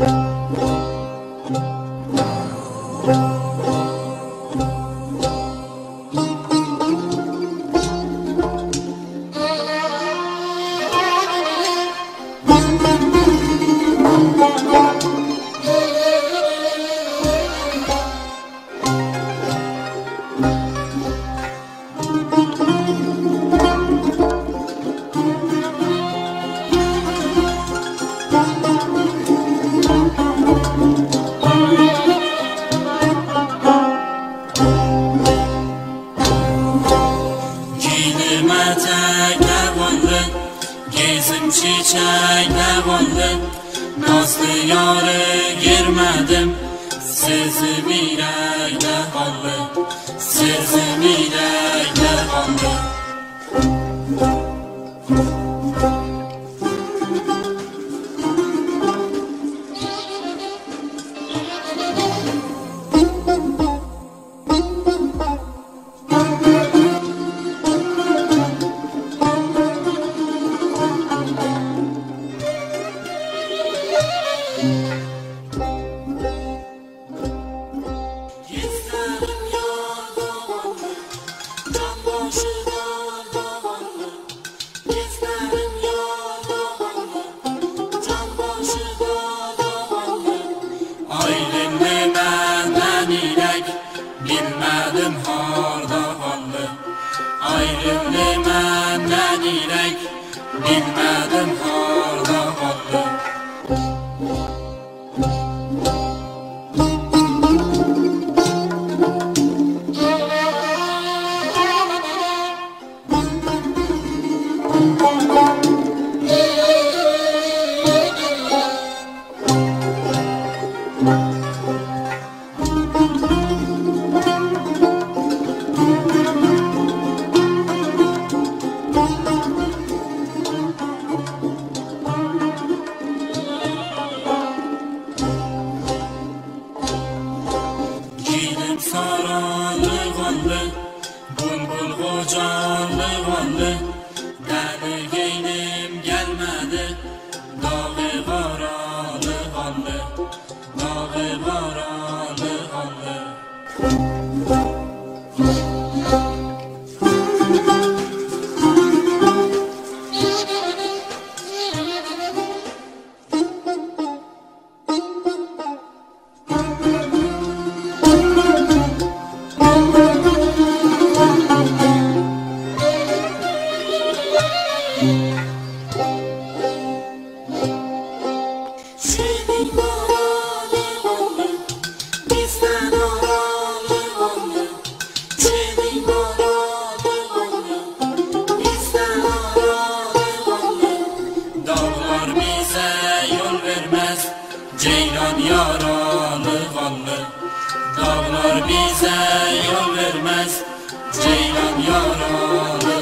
Música etekler kondu Gezim çiçekler kondu Nazlı yarı girmedim Sizi bilekle kaldı Sizi bilekle kaldı Bilmedim harda kaldı Giydim saralı kanlı Bulbul kocalı kanlı Deli giydim gelmedi Dağı karalı kanlı Dağı karalı Ceylan yaralı kanlı Dağlar bize yol vermez Ceylan yaralı